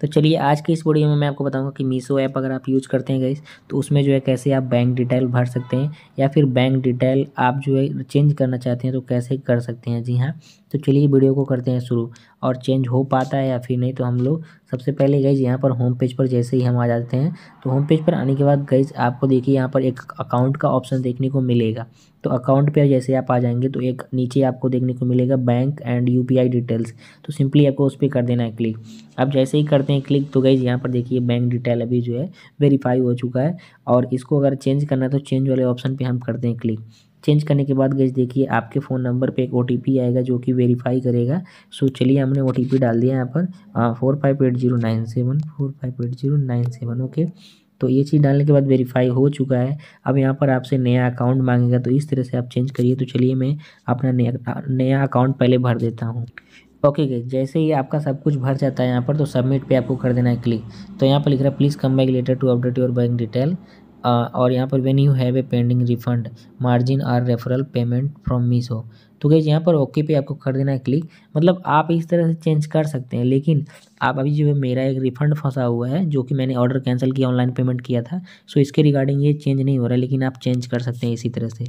तो चलिए आज की इस वीडियो में मैं आपको बताऊँगा कि मीशो ऐप अगर आप यूज़ करते हैं गई तो उसमें जो है कैसे आप बैंक डिटेल भर सकते हैं या फिर बैंक डिटेल आप जो है चेंज करना चाहते हैं तो कैसे कर सकते हैं? जी हाँ तो चलिए वीडियो को करते हैं शुरू। और चेंज हो पाता है या फिर नहीं तो हम लोग सबसे पहले गई यहाँ पर होम पेज पर जैसे ही हम आ जाते हैं तो होम पेज पर आने के बाद गई आपको देखिए यहाँ पर एक अकाउंट का ऑप्शन देखने को मिलेगा। तो अकाउंट पे जैसे आप आ जाएँगे तो एक नीचे आपको देखने को मिलेगा बैंक एंड यूपीआई डिटेल्स तो सिंपली आपको उस पर कर देना है क्लिक अब जैसे ही करते हैं क्लिक तो गई यहाँ पर देखिए बैंक डिटेल अभी जो है वेरीफाई हो चुका है और इसको अगर चेंज करना है तो चेंज वाले ऑप्शन पर हम करते हैं क्लिक चेंज करने के बाद गई देखिए आपके फ़ोन नंबर पे एक ओटीपी आएगा जो कि वेरीफाई करेगा। सो चलिए हमने ओटीपी डाल दिया यहाँ पर four five eight zero nine seven four five eight zero nine seven okay तो ये चीज़ डालने के बाद वेरीफाई हो चुका है। अब यहाँ पर आपसे नया अकाउंट मांगेगा तो इस तरह से आप चेंज करिए। तो चलिए मैं अपना नया नया अकाउंट पहले भर देता हूँ। ओके गई जैसे ही आपका सब कुछ भर जाता है यहाँ पर तो सबमिट पे आपको कर देना है क्लिक तो यहाँ पर लिख रहा है please come back later to update your bank detail और यहाँ पर when you have a pending refund margin or referral payment from Meesho तो गई यहाँ पर ओके पे आपको कर देना है क्लिक मतलब आप इस तरह से चेंज कर सकते हैं, लेकिन आप अभी जो है मेरा एक रिफंड फंसा हुआ है, जो कि मैंने ऑर्डर कैंसिल किया ऑनलाइन पेमेंट किया था सो इसके रिगार्डिंग ये चेंज नहीं हो रहा है, लेकिन आप चेंज कर सकते हैं इसी तरह से।